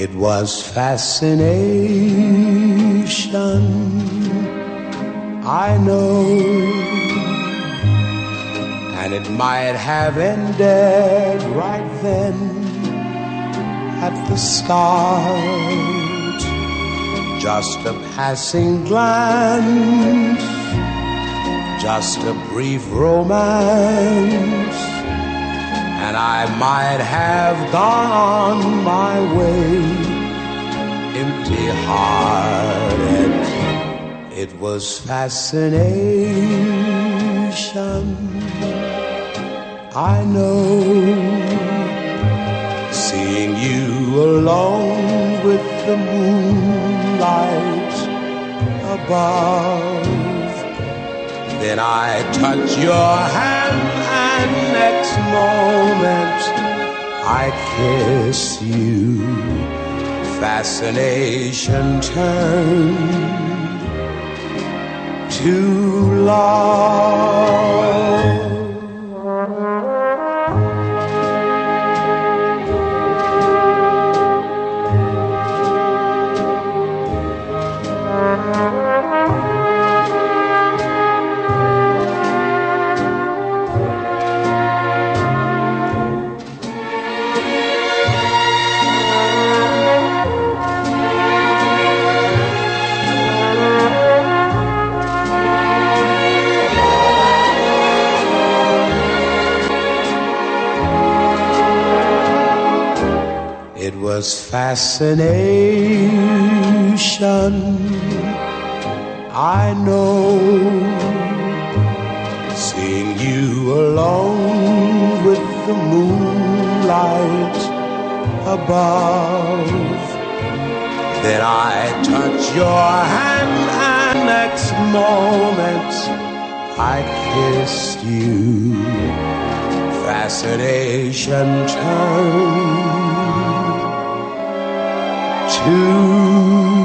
It was fascination, I know, and it might have ended right then at the start. Just a passing glance, just a brief romance and I might have gone on my way empty hearted. It was fascination, I know. Seeing you alone with the moonlight above. Then I touch your hand I kiss you. Fascination turned to love. Was fascination, I know. Seeing you alone with the moonlight above. Then I touch your hand, and next moment I kissed you. Fascination turned to